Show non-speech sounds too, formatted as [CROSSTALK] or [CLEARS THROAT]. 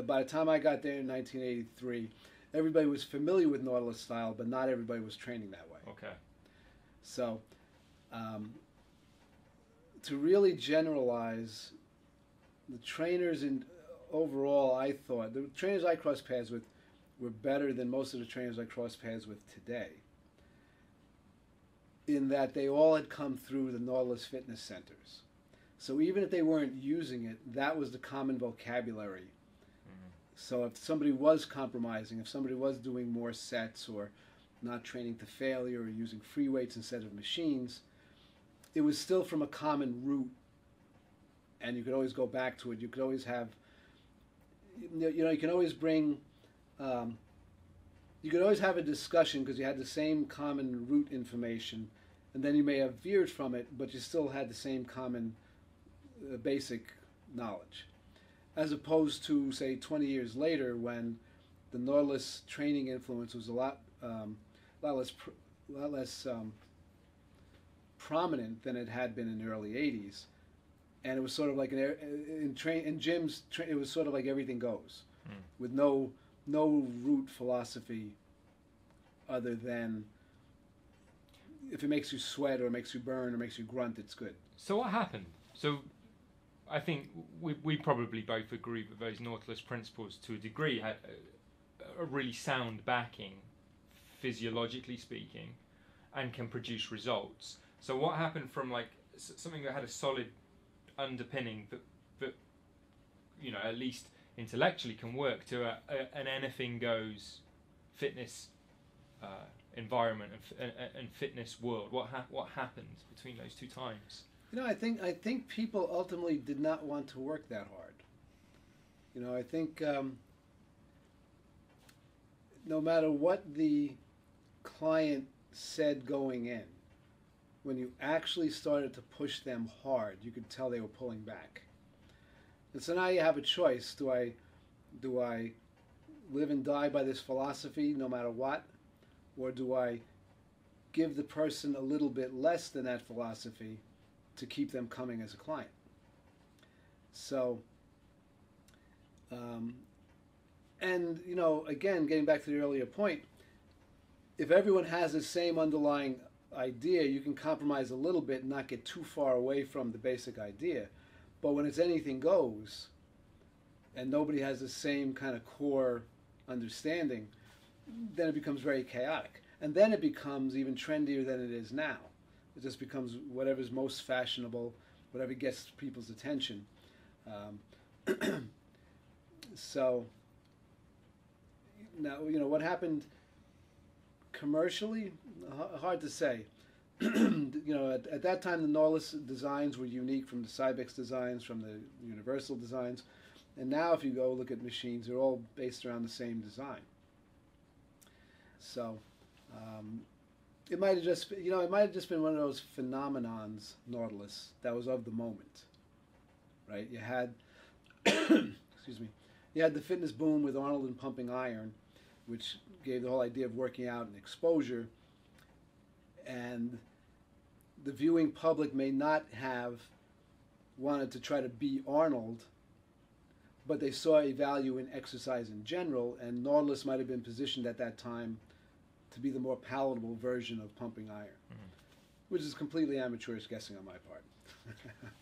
uh, by the time I got there in 1983, everybody was familiar with Nautilus style, but not everybody was training that way. Okay. So, um, to really generalize, the trainers in overall, I thought the trainers I crossed paths with were better than most of the trainers I crossed paths with today. In that they all had come through the Nautilus fitness centers. So even if they weren't using it, that was the common vocabulary. So if somebody was compromising, if somebody was doing more sets or not training to failure or using free weights instead of machines, it was still from a common root, and you could always go back to it. You could always have, you know, you can always bring, um, you could always have a discussion because you had the same common root information, and then you may have veered from it, but you still had the same common uh, basic knowledge, as opposed to say 20 years later when the Nautilus training influence was a lot, um, a lot less, a lot less um, prominent than it had been in the early 80s and it was sort of like an in train in gyms tra- it was sort of like everything goes Mm. with no no root philosophy other than if it makes you sweat or makes you burn or makes you grunt it's good So what happened? So I think we, we probably both agree that those Nautilus principles, to a degree, had a, a really sound backing, physiologically speaking, and can produce results. So what happened from like something that had a solid underpinning that that you know at least intellectually can work to a, a, an anything goes fitness uh, environment and, and, and fitness world. What ha- what happened between those two times? You know i think i think people ultimately did not want to work that hard. You know i think um, no matter what the client said going in when you actually started to push them hard you could tell they were pulling back. And so now you have a choice. Do i do i live and die by this philosophy no matter what? Or do i give the person a little bit less than that philosophy to keep them coming as a client. So um, and you know again getting back to the earlier point if everyone has the same underlying idea you can compromise a little bit and not get too far away from the basic idea. But when it's anything goes and nobody has the same kind of core understanding then it becomes very chaotic. And then it becomes even trendier than it is now it just becomes whatever's most fashionable whatever gets people's attention. Um, [CLEARS THROAT] so now you know what happened commercially hard to say. [CLEARS THROAT] You know at, at that time the Nautilus designs were unique from the Cybex designs from the Universal designs. And now if you go look at machines they're all based around the same design. So um, it might have just you know it might have just been one of those phenomenons Nautilus that was of the moment right? You had [COUGHS] excuse me you had the fitness boom with Arnold and pumping iron which gave the whole idea of working out and exposure and the viewing public may not have wanted to try to be Arnold but they saw a value in exercise in general and Nautilus might have been positioned at that time to be the more palatable version of pumping iron Mhm. which is completely amateurish guessing on my part [LAUGHS]